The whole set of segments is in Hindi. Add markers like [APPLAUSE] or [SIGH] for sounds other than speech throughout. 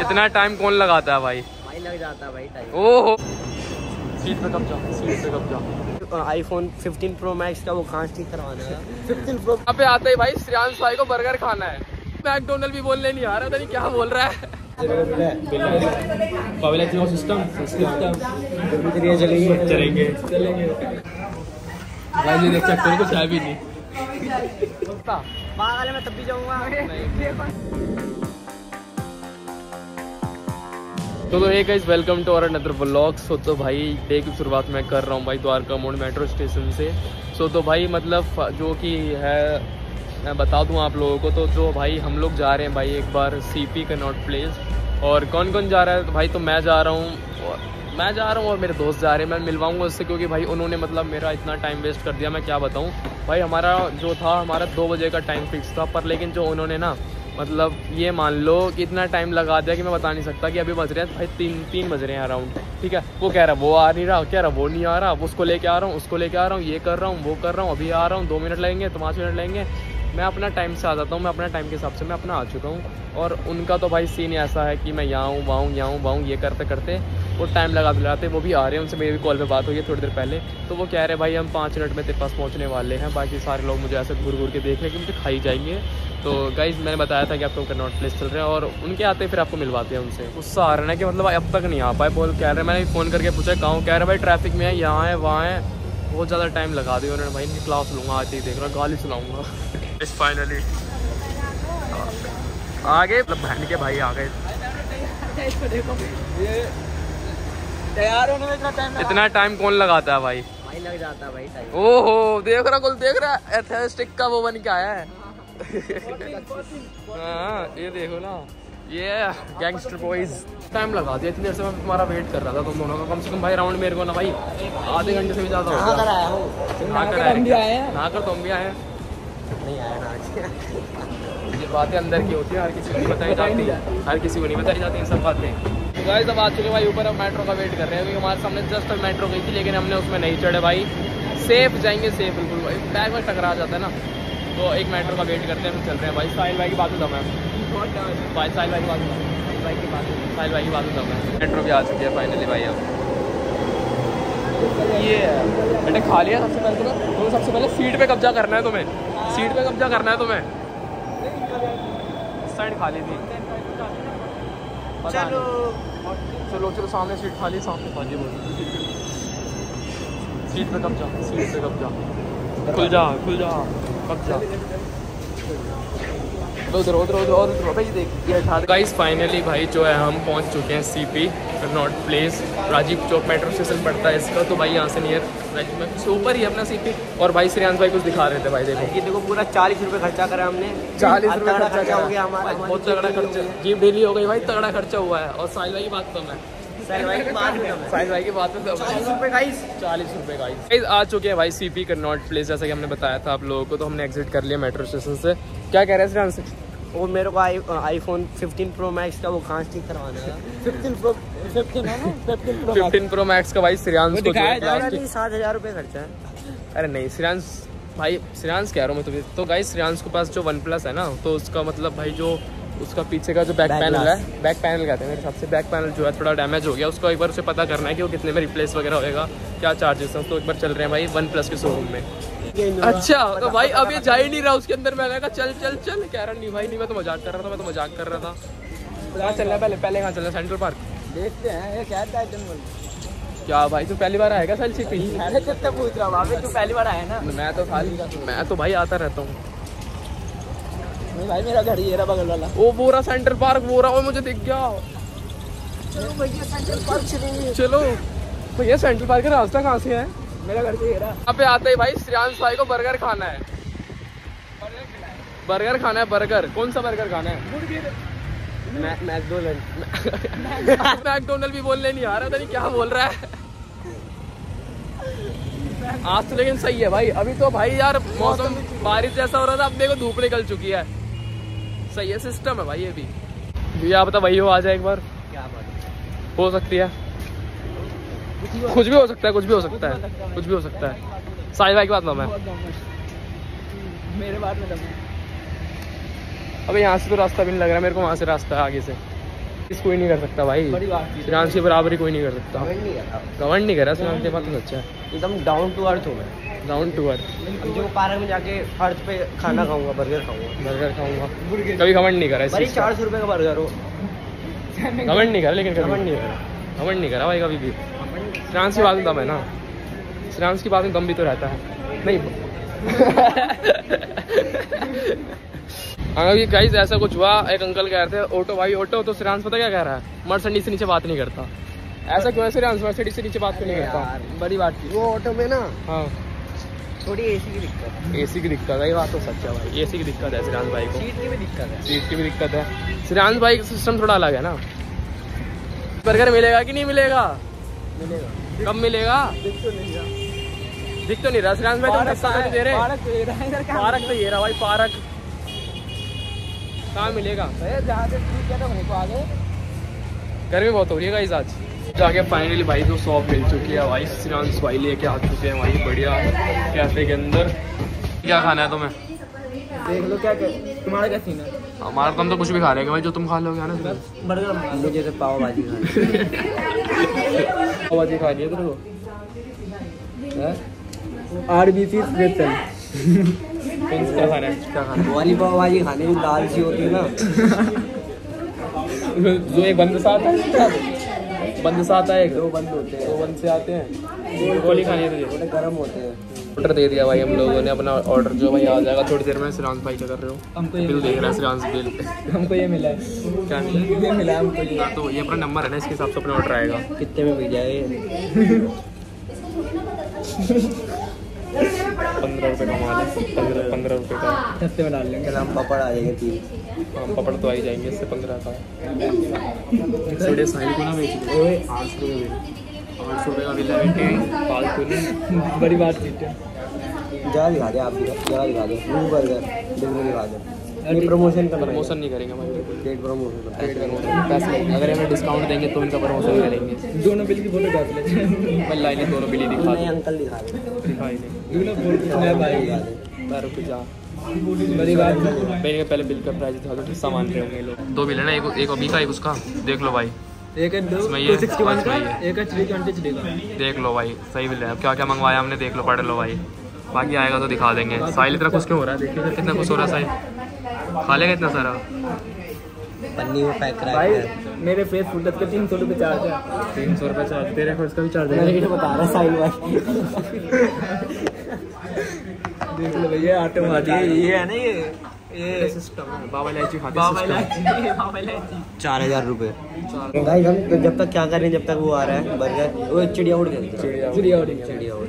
इतना टाइम कौन लगाता है भाई? भाई लग जाता है भाई टाइम ओहो। सीट पे कब जाओ? सीट पे कब जाओ? आईफोन 15 प्रो मैक्स का वो कांच ठीक करवाना है? 15 प्रो यहाँ पे आते ही भाई श्रियांश भाई को बर्गर खाना है। मैकडोनल्ड भी बोलने नहीं आ रहा था नहीं क्या बोल रहा है। सिस्टम चलेंगे चलेंगे। चलेंगे। भाई जी देख सकते कुछ है भी नहीं पागल मैं तब भी जाऊँगा। तो तो एक guys welcome to our another vlog so तो भाई डे की शुरुआत मैं कर रहा हूँ भाई द्वारका मोड़ मेट्रो स्टेशन से. सो तो भाई मतलब जो कि है, मैं बता दूँ आप लोगों को तो जो भाई, हम लोग जा रहे हैं भाई एक बार सी पी कनॉट प्लेस और कौन कौन जा रहा है? तो भाई तो मैं जा रहा हूँ और मैं जा रहा हूँ और मेरे दोस्त जा रहे हैं. मैं मिलवाऊँगा उससे क्योंकि भाई, उन्होंने मतलब मेरा इतना टाइम वेस्ट कर दिया. मैं क्या बताऊँ? भाई, हमारा जो था, हमारा दो बजे का टाइम फिक्स था, पर लेकिन जो उन्होंने ना मतलब ये मान लो कि इतना टाइम लगा दिया कि मैं बता नहीं सकता कि अभी बज रहे हैं, भाई तीन तीन बज रहे हैं अराउंड ठीक है? वो कह रहा है वो आ नहीं रहा, कह रहा, वो नहीं आ रहा उसको लेके आ रहा हूँ, उसको लेके आ रहा हूँ, ये कर रहा हूँ, वो कर रहा हूँ, अभी आ रहा हूँ, दो मिनट लगेंगे तो पाँच मिनट लगेंगे। मैं अपना टाइम से आ जाता हूँ, मैं अपना टाइम के हिसाब से मैं अपना आ चुका हूँ। और उनका तो भाई सीन ऐसा है कि मैं यहाँ हूँ, वहाँ यहाँ हूँ, वहाँ ये करते करते वो टाइम लगा दिलाते वो भी आ रहे हैं उनसे मेरी भी कॉल पर बात हुई है थोड़ी देर पहले। तो वो कह रहे हैं भाई हम पाँच मिनट में तेरे पास पहुँचने वाले हैं बाकी सारे लोग मुझे ऐसे घूर घूर के देख रहे हैं कि मुझे खाई जाएँगे। तो गाइज़ मैंने बताया था कि आप लोग कनॉट प्लेस चल रहे हैं और उनके आते फिर आपको मिलवाते हैं उनसे। गुस्सा आ रहा है कि मतलब अब तक नहीं आ पाए बोल कह रहे हैं। मैंने फ़ोन करके पूछा कहाँ कह रहे भाई ट्रैफ़िक में है यहाँ है वहाँ है। बहुत ज़्यादा टाइम लगा दिया उन्होंने। भाई इनकी क्लास लूँगा आज ही देख रहा गाली सुनाऊँगा। इस फाइनली आगे मतलब बहन के भाई आ गए। [LAUGHS] तैयार होने में इतना टाइम इतना टाइम कौन लगाता है भाई? भाई लग जाता है भाई टाइम ओहो देख रहा कुल देख रहा एथेस्टिक का वो बन के आया है। हाँ ये देखो ना ये गैंगस्टर बॉयज़ टाइम लगा दिया इतनी देर से मैं तुम्हारा वेट कर रहा था तुम दोनों का। कम से कम भाई राउंड मेरे को ना भाई आधे घंटे से भी ज़्यादा हो कहाँ कर आया हो? नहा कर हम भी आए हैं? नहा कर तुम भी आए हैं? नहीं आया ना आज। ये बातें अंदर की होती है हर किसी को नहीं बताई जाती। हर किसी को नहीं बताई जाती इन सब बातें। गाइस अब आ चुके भाई ऊपर हम मेट्रो का वेट कर रहे हैं। अभी हमारे सामने जस्ट तक मेट्रो गई थी लेकिन हमने उसमें नहीं चढ़े भाई। सेफ़ जाएँगे सेफ़ बिल्कुल भाई। बैग में टकरा जाता है ना। तो एक मेट्रो का वेट करते हैं हम चल रहे हैं। भाई साहिल भाई की बात होता मैं भाई साहिल भाई की बात की बात। साहिल भाई की बात मेट्रो भी आ चुकी है फाइनली भाई अब। ये है। मैंने खा लिया सबसे पहले तो तो सबसे पहले सीट पे कब्जा करना है तुम्हें। सीट पे कब्जा करना है तुम्हें। साइड खाली थी। चलो। चलो चलो, सामने सीट खाली, सामने खाली बोल। सीट पे कब जा? सीट पे कब जा? खुल जा खुल जा, कब जा? कब्जा उधर उधर उधर और उधर भाई देख ये गाइस फाइनली भाई जो है हम पहुँच चुके हैं CP Connaught Place Rajiv Chowk metro station पड़ता है इसका तो भाई यहाँ से नियर राजीव में ऊपर ही है अपना सीपी और भाई श्रेयांश भाई कुछ दिखा रहे थे भाई देखो। ये देखो पूरा चालीस रुपए खर्चा करा हमने। चालीस रुपये तगड़ा खर्चा हो गया हमारा बहुत तगड़ा खर्चा। जीप डेली हो गई। भाई तगड़ा खर्चा हुआ है। और साहिल भाई की बात तो तो चालीस रुपए रुपए आ चुके हैं भाई सीपी कन्नॉट प्लेस जैसा कि हमने बताया था आप लोगों को तो हमने एग्जिट कर लिया मेट्रो स्टेशन से। क्या कह रहे हैं श्रेयांश वो मेरे को आई आईफोन 15 प्रो मैक्स का वो कांच ठीक करवाना है। 15 प्रो 15 है ना? 15 प्रो फिफ्टीन प्रो मैक्स का भाई श्रेयांश को है नहीं सात हज़ार रुपये खर्चा है। अरे नहीं श्रेयांश भाई श्रेयांश कह रहा हूँ मैं तुम्हें। तो गाइस श्रेयांश के पास जो वन प्लस है ना तो उसका मतलब भाई जो उसका पीछे का जो बैक Back पैनल है बैक पैनल कहते हैं मेरे हिसाब से। बैक पैनल जो है थोड़ा डैमेज हो गया। उसको एक बार उसे पता करना है कि वो कितने में रिप्लेस वगैरह होएगा क्या चार्जेस हैं। तो एक बार चल रहे हैं भाई वन प्लस के शोरूम में। अच्छा तो भाई अब ये जा ही नहीं रहा उसके अंदर मैं कहा चल चल चल। कह रहा नहीं भाई नहीं मैं तो मज़ाक कर रहा था मैं तो मज़ाक कर रहा था। कहाँ चलना है पहले पहले कहाँ चलना है सेंट्रल पार्क देखते हैं ये क्या भाई तू पहली बार आएगा सेल सीपी [LAUGHS] अरे कितना पूछ रहा हूँ तू पहली बार आया ना? मैं तो खाली मैं तो भाई आता रहता हूँ। भाई मेरा घर ये रहा बगल वाला। ओ बोरा सेंट्रल पार्क बोरा वो मुझे दिख गया। चलो भैया सेंट्रल पार्क चलेंगे। चलो। भैया सेंट्रल पार्क का रास्ता कहाँ से है? मेरा घर से यहाँ पे आते ही भाई श्रेयांश भाई को बर्गर खाना है। बर्गर खाना है बर्गर कौन सा बर्गर खाना है? मैकडोनल्ड। मैकडोनल्ड। भी बोलने नहीं आ रहा था नहीं क्या बोल रहा है। आज तो लेकिन सही है भाई। अभी तो भाई यार मौसम बारिश जैसा हो रहा था अब देखो धूप निकल चुकी है। सही है सिस्टम है भाई ये भी। भैया बता वही हो आ जाए एक बार? क्या बात हो सकती है। कुछ भी हो सकता है कुछ भी हो सकता है कुछ भी हो सकता है। साहिल भाई की बात ना मैं मेरे बाद में अबे यहाँ से तो रास्ता भी नहीं लग रहा मेरे को वहाँ से रास्ता है आगे से। इस कोई नहीं कर सकता भाई। बात की। बराबरी कोई नहीं कर सकता। कमेंट नहीं करा श्रेयांश के बात तो अच्छा है। एकदम डाउन टू अर्थ हूँ मैं। डाउन टू अर्थ जो पार्क में जाके अर्थ पे खाना खाऊँगा बर्गर खाऊँगा। बर्गर खाऊँगा। कभी कमेंट नहीं करा भाई चार सौ रुपये का बर्गर हो। कमेंट नहीं करा लेकिन कमेंट नहीं करा। कमेंट नहीं करा भाई कभी भी। श्रेयांश की बात में दम है ना? श्रेयांश की बात में दम भी तो रहता है। नहीं। हाँ अभी गाइस ऐसा कुछ हुआ एक अंकल कह रहे थे ऑटो भाई ऑटो तो श्रेयांश पता क्या कह रहा है? मर्सडीज से नीचे बात नहीं करता। ऐसा क्यों है श्रेयांश मर्सडीज से नीचे बात क्यों नहीं करता? बड़ी बात थी वो ऑटो में ना हाँ। थोड़ी एसी की दिक्कत है। एसी की दिक्कत है ये बात तो सच है भाई। एसी की दिक्कत है श्रेयांश भाई को। सीट की भी दिक्कत है। सीट की भी दिक्कत है। श्रेयांश भाई का सिस्टम थोड़ा अलग है ना। बर्गर मिलेगा कि नहीं मिलेगा? मिलेगा। कब मिलेगा? दिख तो नहीं रहा। दिख तो नहीं रहा। भाई तुम तो नहीं दे रहे पार्क तो ये रहा इधर कहाँ पार्क तो ये रहा भाई पार्क कहाँ मिलेगा? भैया जहाँ से ठीक है वहीं को आ गर्मी बहुत हो रही है गाइस आज। जाके फाइनली भाई जो शॉप मिल चुकी है भाई श्रेयांश भाई लेके आ चुके हैं भाई बढ़िया कैफ़े के अंदर। क्या खाना है तुम्हें? देख लो क्या तुम्हारा क्या सीन है? हमारा तुम तो कुछ भी खा लेंगे भाई जो तुम खा लोगे ना? बर्गर मुझे तो पाव भाजी पाव भाजी खा लिया तेरे को? आर बी सी स्पेशल कौन सा क्या खाना है? क्या खाना वाली पाव भाजी खाने की दाल सी होती है ना। जो एक बंद से आता है बंद से आता है एक। दो बंद होते हैं। दो बंद से आते हैं। गोली खानी है तुझे। गर्म होते हैं। ऑर्डर दे दिया भाई हम लोगों ने अपना ऑर्डर जो भाई आ जाएगा थोड़ी देर में श्रीरांश भाई क्या कर रहे हो? हमको बिल देख रहा है श्रीरांश बिल। हमको ये मिला है। क्या मिला ये मिला हमको ये। हाँ, तो ये अपना नंबर है ना इसके हिसाब से अपना ऑर्डर आएगा। कितने में मिल जाए? पंद्रह रुपये का माल पंद्रह पंद्रह रुपये का। सस्ते में डाल लेंगे। हम पापड़ आ जाएँगे तीन। हम पपड़ तो आ ही जाएँगे इससे पंद्रह का। थोड़े को ना बेच ओए आठ सौ रुपये आठ सौ रुपये का बिल है [LAUGHS] बड़ी बात है। जगह दिखा दे आप भी दिखा दो। न्यू बर्गर बिल्कुल दिखा दो। प्रमोशन का प्रमोशन नहीं करेंगे भाई प्रमोशन पैसे अगर हमें डिस्काउंट देंगे तो इनका प्रमोशन करेंगे। दोनों बिल की फ़ोटो डाल ले मैं लाइने दोनों बिल ही दिखा दे। अंकल दिखा दे। दे बड़ी बात पहले पहले बिल का प्राइस दिखा दो कितना मान रहे होंगे लोग। दो बिल है ना एक एक अभी का एक उसका। देख लो भाई। एक है दो टू सिक्सटी वन का एक है थ्री ट्वेंटी थ्री का। देख लो भाई सही बिल है। क्या क्या मंगवाया हमने देख लो पढ़ लो भाई। बाकी आएगा तो दिखा देंगे। साहिल इतना खुश क्यों? हो रहा है? देखिए कितना खुश हो रहा है साहिल। खा लेगा इतना सारा? पन्नी में पैक करा भाई मेरे फेस फुल के तीन सौ रुपये चार्ज है। तीन सौ रुपये चार्ज तेरे खर्च का भी चार्ज मैं ये बता रहा साहिल भाई। [LAUGHS] देख लो भैया आटे भाजी ये है ना ये? है चार हज़ार रुपये भाई हम जब तक क्या कर रहे हैं जब तक वो आ रहा है बर्गर वो चिड़िया उड़ गई। चिड़िया उड़- चिड़िया उड़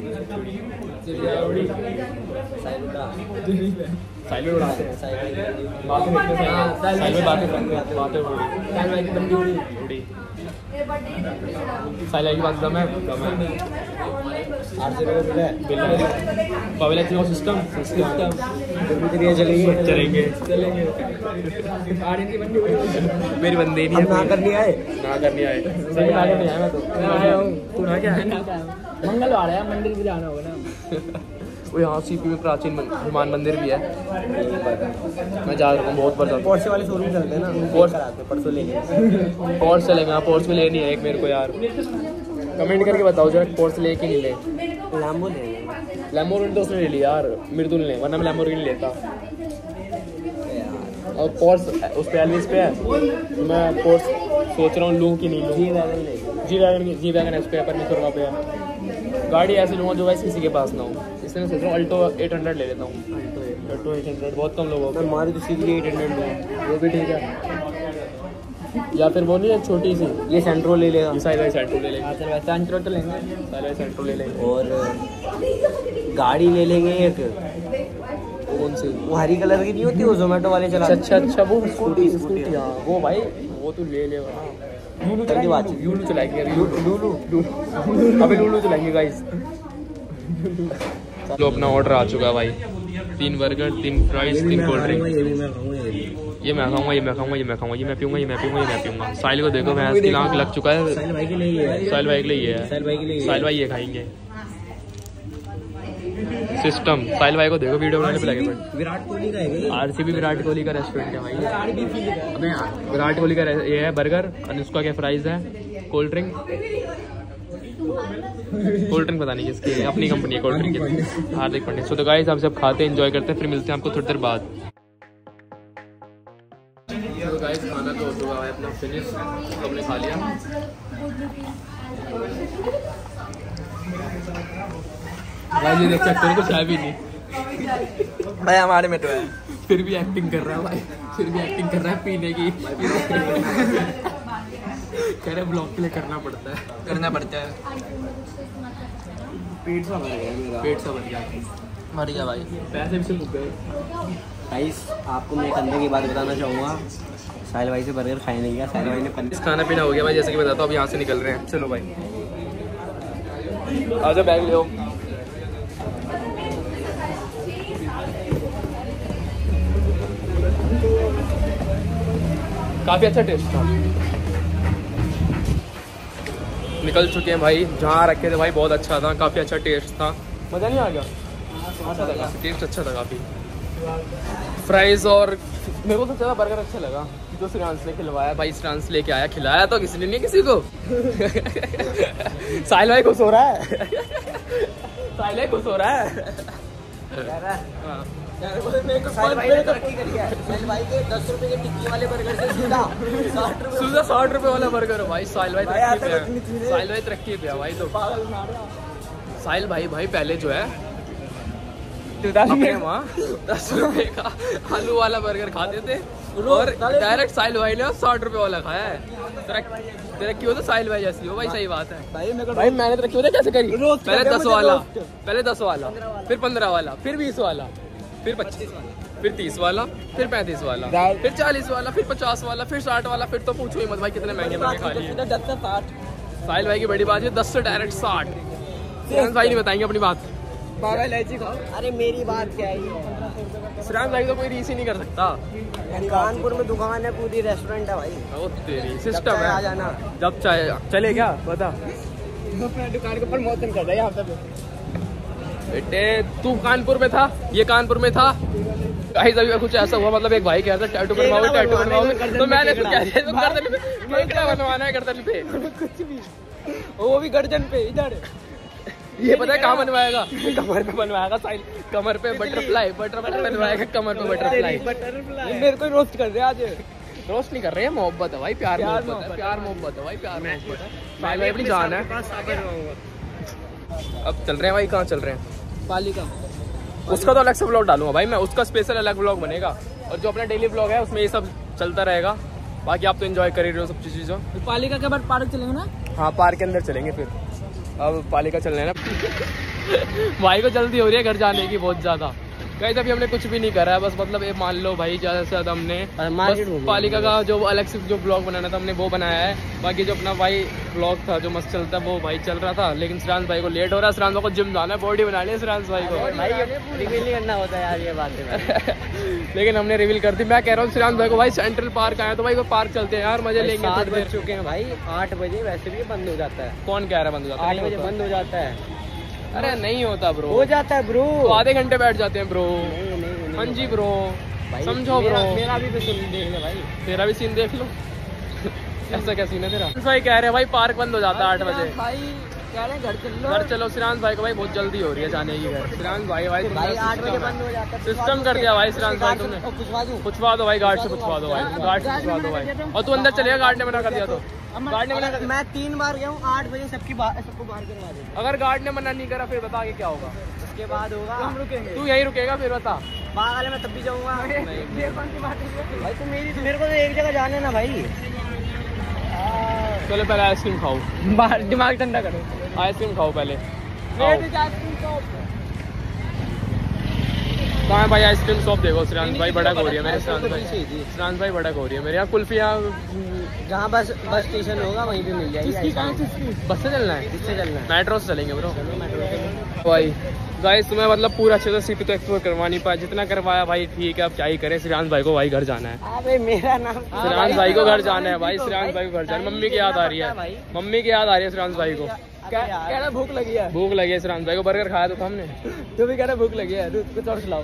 चिड़िया उड़ उड़ाते हैं बातें देखते हैं साहिल में बातें करते हैं बातें उड़ी। उड़ी। साहिल की बात दम है? दम है। है सिस्टम चलेंगे बंदी नहीं ना करनी आए ना करनी आए सही ना करनी आया मैं तो आया हूँ तू ना क्या है मंगलवार है मंदिर भी जाना होगा ना यहाँ सीपी में प्राचीन हनुमान मंदिर भी है मैं जा रहा हूँ बहुत बार पोर्से वाले शोरूम चलते हैं ना पोर्स- कराते हैं, परसों लेंगे हूँ पोर्स चलेंगे हाँ पोर्स में लेनी है एक मेरे को यार कमेंट करके बताओ जरा पोर्स ले कि नहीं ले लैम्बो लेंगे लैम्बोर्गिनी तो उसने ले लिया यार मृदुल ने वरना मैं लैम्बोर्गिनी लेता और पोर्स उस पे एलविस पे है तो मैं पोर्स सोच रहा हूँ लूँ कि नहीं G wagon G wagon G wagon है उस पे परमेश्वर पे है गाड़ी ऐसी लूँगा जो वैसे किसी के पास ना हो इसलिए मैं सोच रहा हूँ अल्टो एट हंड्रेड ले लेता हूँ अल्टो एट हंड्रेड बहुत कम लोग मैं को मारुति सुजुकी एट हंड्रेड लूँगा वो भी ठीक है या फिर वो नहीं है छोटी सी? ये सेंट्रो ले लेगा। ये साइड वाइज सेंट्रो ले लेंगे। वैसे सेंट्रो तो लेंगे। साइड सेंट्रो ले लेंगे। और गाड़ी ले लेंगे एक। कौन सी? वो हरी कलर की नहीं होती वो जोमेटो वाले चला अच्छा अच्छा अच्छा वो स्कूटी, स्कूटी हाँ वो भाई वो तो ले ले हाँ। लूलू जल्दी बात चलाएँगे लूलू चलाएँगे अभी लूलू लूलू अभी लूलू चलाएँगे गाइस लो अपना ऑर्डर आ चुका है भाई। तीन बर्गर तीन फ्राइज तीन कोल्ड ड्रिंक ये मैं खाऊँगा ये मैं खाऊँगा ये मैं खाऊँगा ये मैं पीऊँगा ये मैं पीऊँगा ये मैं पीऊँगा साहिल को देखो भैंस की लाख लग चुका है साहिल भाई के लिए है साहिल भाई के लिए ये है साहिल भाई के लिए ये साहिल भाई ये खाएँगे सिस्टम साहिल भाई को देखो वीडियो बनाने पे लगे विराट कोहली का है आरसीबी विराट कोहली का रेस्टोरेंट है भाई अबे विराट कोहली का ये है बर्गर और उसका क्या प्राइस है कोल्ड ड्रिंक कोल्ड ड्रिंक पता नहीं किसकी अपनी कंपनी है कोल्ड ड्रिंक की हार्दिक पंडित सो तो गाइस हम सब खाते हैं एंजॉय करते हैं फिर मिलते हैं आपको थोड़ी देर बाद तो गाइस खाना तो हो चुका है अपना फिनिश हमने खा लिया। भाई ये देख सकते हो कुछ है भी नहीं। भाई हमारे में तो है। फिर भी एक्टिंग कर रहा है भाई। फिर भी एक्टिंग कर रहा है पीने की। कह रहे ब्लॉग के लिए करना पड़ता है। करना पड़ता है। पेट सा भर गया मेरा। पेट सा भर गया। भर गया भाई। पैसे भी से मुक गए। गाइस आपको मैं एक अंदर की बात बताना चाहूँगा। साहिल भाई से बर्गर खाने गया साहिल भाई ने पनीर खाना पीना हो गया भाई जैसे कि बताता हूँ अब यहाँ से निकल रहे हैं। चलो भाई। आ जाओ बैग ले काफ़ी अच्छा टेस्ट था। निकल चुके हैं भाई जहाँ रखे थे भाई बहुत अच्छा था काफ़ी अच्छा टेस्ट था। मज़ा नहीं आ गया? अच्छा काफ़ी टेस्ट अच्छा था काफ़ी। फ्राइज और मेरे को सबसे ज़्यादा बर्गर अच्छा लगा। जो श्रांस ने खिलवाया भाई श्रांस लेके आया खिलाया तो किसी ने नहीं किसी को? [LAUGHS] साहिल भाई खुश हो रहा है। [LAUGHS] साहिल भाई खुश हो रहा है। हाँ। है। से सीधा साठ रुपए वाला बर्गर है भाई साहिल भाई तरक्की पे साहिल भाई तरक्की पे भाई तो। साहिल भाई भाई पहले जो है अपने वहाँ दस रुपए का आलू वाला बर्गर खाते थे और डायरेक्ट साहिल भाई ने साठ रुपए वाला खाया है। हो तो साहिल भाई जैसी हो? भाई सही बात है। भाई भाई मैंने तरक्की होता कैसे करी? पहले दस वाला पहले दस वाला फिर पंद्रह वाला फिर बीस वाला फिर पच्चीस वाला। फिर तीस वाला फिर पैंतीस वाला फिर चालीस वाला फिर पचास वाला फिर साठ वाला फिर तो पूछो ही मत भाई कितने महँगे महँगे खा लिए। साहिल भाई की बड़ी बात है दस से डायरेक्ट साठ। भाई नहीं बताएँगे अपनी बात। बाबा इलायची खाओ। अरे मेरी बात क्या है श्रेयांश भाई तो कोई रीस ही नहीं कर सकता। कानपुर में दुकान है पूरी रेस्टोरेंट है भाई। ओ तेरी सिस्टम चाहे आ है जाना। जब चाहे चले क्या? बता। दुकान के प्रमोशन कर रहा है यहाँ पे। बेटे तू कानपुर में था ये कानपुर में था। गाइस अभी कुछ ऐसा हुआ मतलब एक भाई कह रहा था टैटू बनवाओगे टैटू बनवाओगे तो मैंने तो क्या दिया तुम गर्दन पे केकड़ा बनवाना है गर्दन पे? कुछ भी। वो भी गर्दन पे इधर। ये पता है कहाँ बनवाएगा? कमर पे बनवाएगा साइड कमर पे बटरफ्लाई बटरफ्लाई बनवाएगा कमर पे बटरफ्लाई ये मेरे को रोस्ट कर दे आज। रोस्ट नहीं कर रहे हैं मोहब्बत है भाई प्यार मोहब्बत है प्यार मोहब्बत है भाई प्यार मोहब्बत है। भाई भाई अपनी जान है। अब चल रहे हैं भाई कहाँ चल रहे हैं? पालिका उसका तो अलग से ब्लॉग डालूँगा भाई मैं उसका स्पेशल अलग ब्लॉग बनेगा। और जो अपना डेली ब्लॉग है उसमें ये सब चलता रहेगा। बाकी आप तो एंजॉय कर ही रहे हो सब चीज़ों पालिका के बाद पार्क चलेंगे ना? हाँ पार्क के अंदर चलेंगे फिर। अब पालिका चल रहे हैं ना। [LAUGHS] भाई को जल्दी हो रही है घर जाने की बहुत ज़्यादा। कहीं अभी हमने कुछ भी नहीं करा है बस मतलब ये मान लो भाई ज़्यादा से ज़्यादा हमने पालिका का जो अलग से जो ब्लॉग बनाना था हमने वो बनाया है। बाकी जो अपना भाई ब्लॉग था जो मस्त चलता वो भाई चल रहा था। लेकिन श्रांत भाई को लेट हो रहा है श्रांत भाई को जिम जाना है बॉडी बनानी है श्रांत भाई को। भाई रिवील नहीं करना होता यार ये बात है [LAUGHS] लेकिन हमने रिवील कर दी। मैं कह रहा हूँ श्रांत भाई को भाई सेंट्रल पार्क आया तो भाई वो पार्क चलते हैं यार मज़े लेंगे थोड़ी बज चुके हैं भाई आठ बजे वैसे भी बंद हो जाता है। कौन कह रहा है बंद हो जाता आठ है? बजे बंद हो जाता है। अरे नहीं होता ब्रो हो जाता है ब्रो तो आधे घंटे बैठ जाते हैं ब्रो हाँ जी ब्रो समझो ब्रो मेरा भी सीन सुन देख लो भाई। तेरा भी सीन देख लो। [LAUGHS] ऐसा क्या सीन है तेरा? भाई कह रहे हैं भाई पार्क बंद हो जाता है आठ बजे। भाई कह रहे हैं? घर चल लो। घर चलो श्रांत भाई को भाई बहुत जल्दी हो रही है जाने की घर। श्रांत भाई भाई भाई आठ बजे बंद हो जाता है। सिस्टम कर दिया भाई श्रांत भाई तुमने। पूछवा दो? भाई गार्ड से पूछवा दो? भाई। गार्ड से पूछवा दो भाई। और तू अंदर चलेगा गार्ड ने मना कर दिया तो। गार्ड ने मना कर मैं तीन बार गया हूँ आठ बजे सबकी सबको बाहर करवा अगर गार्ड ने मना नहीं करा फिर बता के क्या होगा। उसके बाद होगा। हम रुकेंगे। तू यहीं रुकेगा फिर बता। बाहर मैं तब भी जाऊँगा। [LAUGHS] भाई तो मेरी मेरे को तो एक जगह जाना है ना भाई। चलो पहले आइसक्रीम खाओ। बाहर दिमाग ठंडा करो। आइसक्रीम खाओ पहले। आओ। कहाँ है भाई आइसक्रीम शॉप? देखो श्रांत भाई बड़ा हो रही है मेरे श्रांत भाई। श्रांत भाई बड़ा हो रही है मेरे। यहाँ कुल्फिया जहाँ बस बस स्टेशन होगा वहीं पे मिल जाएगी बस से चलना है? चलना है। मेट्रो से चलेंगे ब्रो भाई गाइस तुम्हें मतलब पूरा अच्छे से सिटी तो एक्सप्लोर करवा नहीं पाया। जितना करवाया भाई ठीक है अब क्या ही करें? श्रीरांत भाई को भाई घर जाना है। अबे मेरा नाम श्रीरांत भाई को घर जाना है भाई श्रीरांत भाई को घर जाना मम्मी की याद आ रही है। मम्मी की याद आ रही है श्रीरांत भाई को। कह रहा भूख लगी है। भूख लगी है श्रांत भाई को बर्गर खाया तो हमने तू भी कह रहा भूख लगी है दूध कुछ और खिलाओ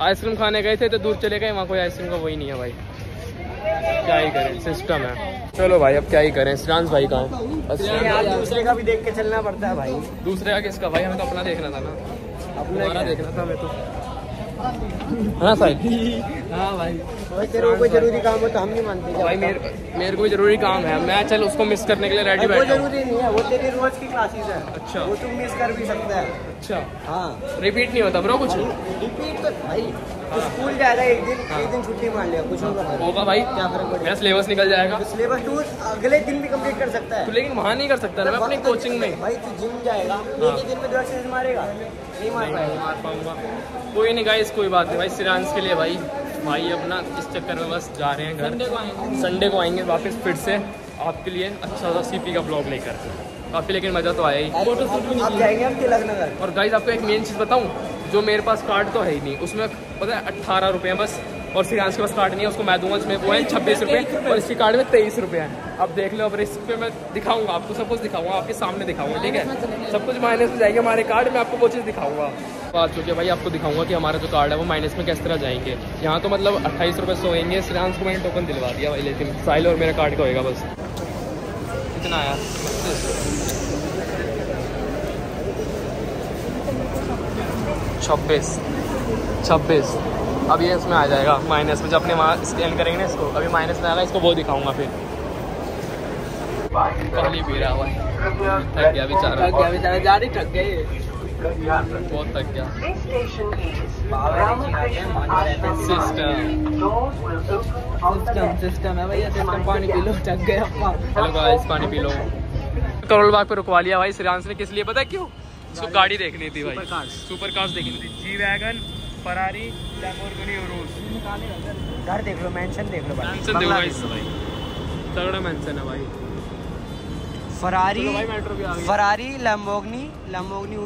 आइसक्रीम खाने गए थे तो दूर चले गए वहाँ कोई आइसक्रीम का वही नहीं है भाई। क्या ही करें सिस्टम है। चलो भाई अब क्या ही करें श्रांत भाई का। दूसरे का भी देख के चलना पड़ता है भाई। दूसरे का किसका? भाई हमें तो अपना देखना था ना। अपना देखना था हमें तो। हाँ साहिब। हाँ भाई। भाई तेरे को कोई ज़रूरी काम हो तो हम नहीं मानते भाई मेरे मेरे को भी ज़रूरी काम है। मैं चल उसको मिस करने के लिए रेडी भाई, वो ज़रूरी नहीं है वो तेरी रोज की क्लासेस है। अच्छा। वो तू मिस कर भी सकता है। अच्छा। हाँ। रिपीट नहीं होता ब्रो कुछ? रिपीट तो भाई तू स्कूल जाएगा एक दिन एक दिन छुट्टी मार लिया कुछ पता होगा भाई। क्या फ़र्क मेरा सिलेबस निकल जाएगा। तो सिलेबस तू अगले दिन भी कंप्लीट कर सकता है। तो लेकिन वहाँ नहीं कर सकता ना मैं अपनी कोचिंग में भाई तू जिम जाएगा एक ही। दिन में दो एक्सरसाइज मारेगा। नहीं मार पाऊँगा। कोई नहीं गाइस कोई बात नहीं भाई सिरांस के लिए भाई। भाई अपना इस चक्कर में बस जा रहे हैं घर। संडे को आएँगे। वापस फिर से आपके लिए अच्छा सा सीपी का ब्लॉग लेकर। काफ़ी लेकिन मज़ा तो आया ही। फोटोशूट भी नहीं जाएँगे और गाइज़ आपको एक मेन चीज़ बताऊँ जो मेरे पास कार्ड तो है ही नहीं उसमें पता है अट्ठारह रुपये बस। और सिरांस के पास कार्ड नहीं है, उसको मैं दूँगा इसमें वो है छब्बीस रुपये और इसके कार्ड में तेईस रुपये हैं। अब देख लो, अब इस पे मैं दिखाऊँगा, आपको सब कुछ दिखाऊँगा, आपके सामने दिखाऊँगा, ठीक है? सब कुछ माइनस में जाएँगे, हमारे कार्ड, में आपको वो चीज़ दिखाऊँगा। बात चुके भाई, आपको दिखाऊँगा कि हमारा जो कार्ड है, वो माइनस में किस तरह जाएँगे। यहाँ तो मतलब अट्ठाईस रुपये सोएँगे सिरांस को मैंने टोकन दिलवा दिया भाई, लेकिन साइल और मेरा कार्ड का होएगा बस। कितना आया, छब्बीस। छब्बीस। अब ये इसमें आ जाएगा माइनस में जब अपने वहाँ स्कैन करेंगे ना इसको। अभी माइनस में आएगा इसको वो दिखाऊँगा फिर। पहली पी रहा हुआ थक गया बेचारा थक गया बेचारा जा रही थक गया बहुत थक गया। सिस्टम सिस्टम सिस्टम है भैया सिस्टम पानी पी लो थक गया हेलो गाइस पानी पी लो। करोल बाग पे रुकवा लिया भाई श्रेयांश ने किस लिए पता है क्यों? उसको गाड़ी देखनी थी भाई। सुपर कार्स देखनी थी। जी वैगन फरारी लैम्बोर्गिनी उरूस घर देख लो मेंशन देख लो भाई। मेंशन देखो। भाई। तगड़ा मेंशन है भाई। Ferrari Ferrari Lamborghini Lamborghini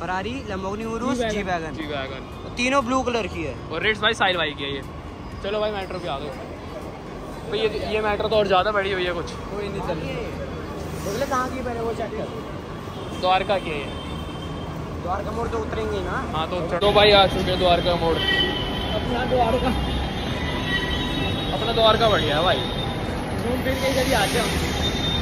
Ferrari Lamborghini Urus G wagon G wagon तीनों ब्लू कलर की है। और रेट्स भाई साहिल भाई की है ये। चलो भाई मेट्रो पे आ गए भाई ये ये मेट्रो तो और ज़्यादा बड़ी हुई है कुछ। कोई नहीं चल देख ले कहाँ की पहले वो चेक कर। द्वारका की है द्वारका मोड़ तो उतरेंगे ना? हाँ तो तो भाई आ चुके द्वारका मोड़ अपना द्वारका। अपना द्वारका बढ़िया है भाई। घूम फिर के इधर ही आते हम।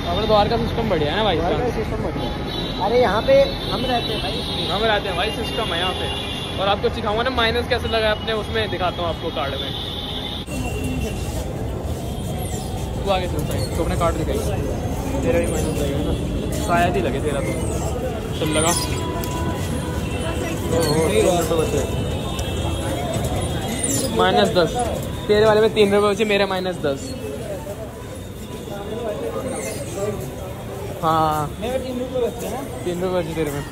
अपना द्वारका सिस्टम बढ़िया है ना भाई द्वारका सिस्टम बढ़िया अरे यहाँ पे हम रहते हैं भाई। हम रहते हैं भाई सिस्टम है यहाँ पे। और आपको सिखाऊँगा ना माइनस कैसे लगा अपने उसमें दिखाता हूँ आपको कार्ड में। तू आगे चलता है तो अपने कार्ड दिखाई। तेरा भी माइनस लगेगा ना। शायद ही लगे तेरा तो। चल लगा। माइनस दस। तेरे वाले में तीन रुपये बचे मेरे माइनस दस। हाँ। तीन रुपये बचे तेरे में।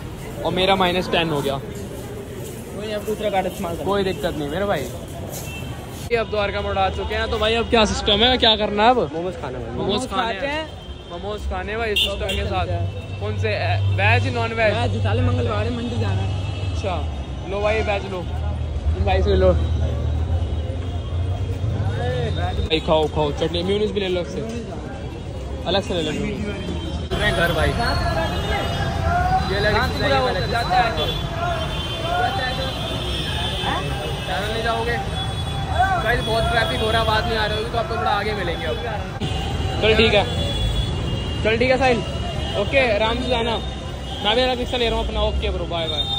और मेरा माइनस टेन हो गया। कोई दूसरा कार्ड इस्तेमाल कोई दिक्कत नहीं मेरे भाई। ये अब द्वारका मोड़ आ चुके हैं तो भाई अब क्या सिस्टम है? क्या करना है अब? मोमोज खाना मोमोज खाने खाते हैं। मोमोज खाने भाई सिस्टम के साथ। कौन से वेज नॉन वेज मंगलवार है मंडी जाना है। अच्छा लो भाई बैच लो। भाई से लो। भाई खाओ खाओ चटनी म्यूनिस भी ले लो अलग से। अलग से ले लो। हैं घर भाई। ये ले नहीं जाओगे? गाइस बहुत ट्रैफ़िक हो रहा है बात नहीं आ रही होगी तो आपको थोड़ा आगे मिलेंगे अब। चल ठीक है। चल ठीक है साहिल। ओके आराम से जाना। मैं भी रिक्शा ले रहा हूँ अपना ओके ब्रो बाय बाय